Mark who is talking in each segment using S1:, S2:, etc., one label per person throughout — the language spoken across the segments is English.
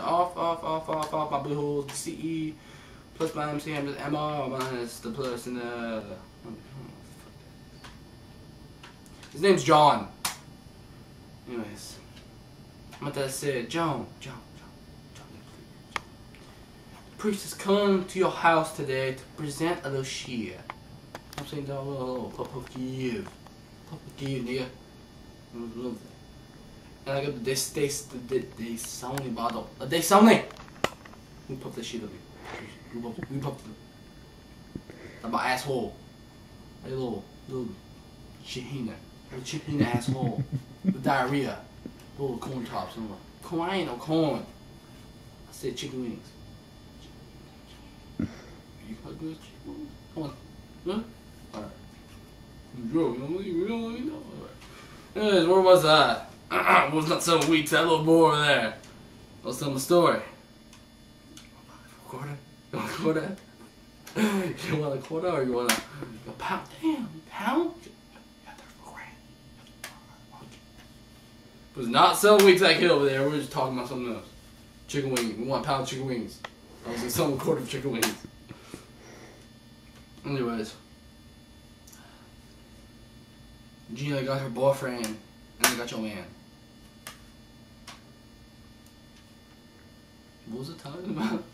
S1: off, off, off, off, off. My blue holes, CE, plus my MC is MR, minus the plus and the. His name's John. Anyways, what that said, John, John, John, John, John. The priest has come to your house today to present a little shit. I'm saying, dog, little, little, papa give, papa give, nigga. Love that. And I got the this this the the the Sony bottle. The day Sony. We pop the shit on me. We pop we pop the. My asshole. A little little chihina. Little chihina asshole. With diarrhea. Little corn tops and like corn I ain't no corn. I said chicken wings. You fuck with chicken wings? Come on. Huh? Alright. Bro, you don't let me you don't let me know. Alright. Anyways, where was I? Was not so weak, that little boy over there. I was telling the story. Quarter? You want a quarter? you want a quarter or you want a, a pound? Damn, pound? Was not selling weeks that kid over there. We were just talking about something else. Chicken wings. We want a pound of chicken wings. I was like selling a quarter of chicken wings. Anyways. Gina got her boyfriend, and I got your man. What was it talking about?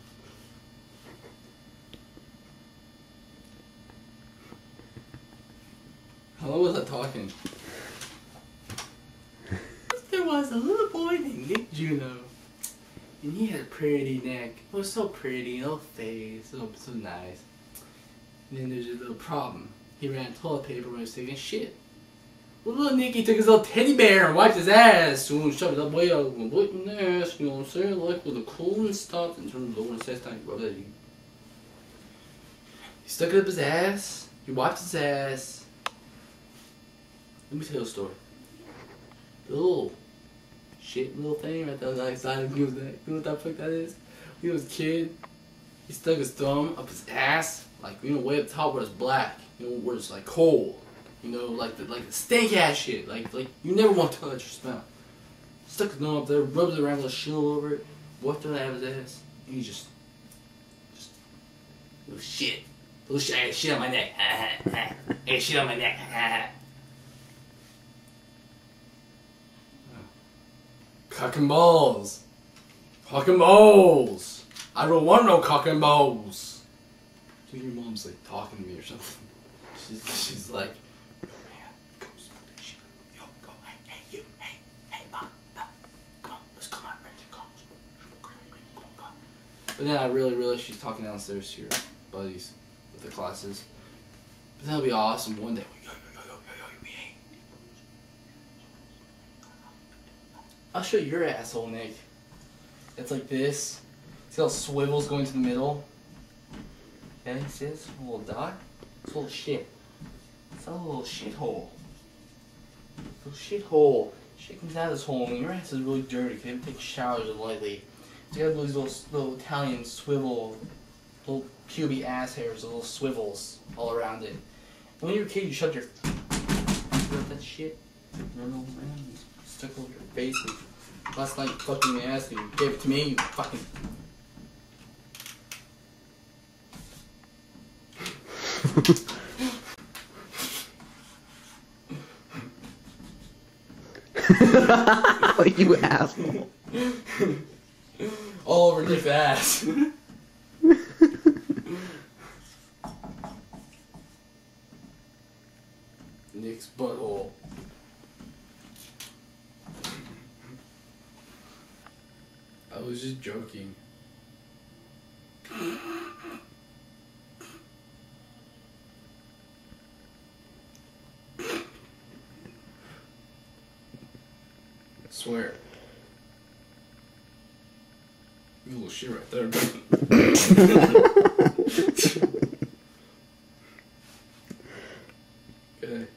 S1: How long was I talking? there was a little boy named Nick Juno. And he had a pretty neck. It was so pretty, little face, so, so nice. And then there's a little problem. He ran toilet paper when he was taking shit. Little Nicky took his little teddy bear and wiped his ass. Shoved it up way out and wiped his ass. You know what I'm saying? Like with the cool and stuff in terms of when it says time, brother. He, stuck it up his ass. He wiped his ass. Let me tell you a story. The little shit little thing right there on the side of. You know what the fuck that is? When he was a kid, he stuck his thumb up his ass, like you know, way up top where it's black. You know, where it's like cold. You know, like the like the stank ass shit. Like like you never want to touch or smell. Stuck his thumb up there, rubbed it around, a shield over it, wiped it out of his ass, and he just just little shit. Little shit, hey, shit on my neck. hey, shit on my neck. Cock and balls. Cock and balls. I don't want no cock and balls. Dude, your mom's like talking to me or something. She's, she's like, man, go smoke that shit. Yo, go, hey, hey, you, hey, hey, mom, mom, come on, let's come on, Reggie, come on. Come on, come on. But then I really realized she's talking downstairs to your buddies with the classes. But that'll be awesome one day. I'll show your asshole, Nick. It's like this. See how swivels going to the middle? And see this little dot? It's a little shit. It's a little shithole. Little shithole. Shit comes out of this hole and your ass is really dirty you haven't taken showers lately. So you have these little, little Italian swivel, little pubic ass hairs, little swivels all around it. When you were a kid, you shoved your you got that shit. Know, man, you stuck over your face. And last night, you fucking me ass, you gave it to me. You fucking.
S2: you asshole.
S1: all over Nick's ass. Nick's butthole. I was just joking. Swear. You little shit right there. okay.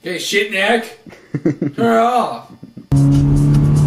S1: Okay, shit neck. Turn it off.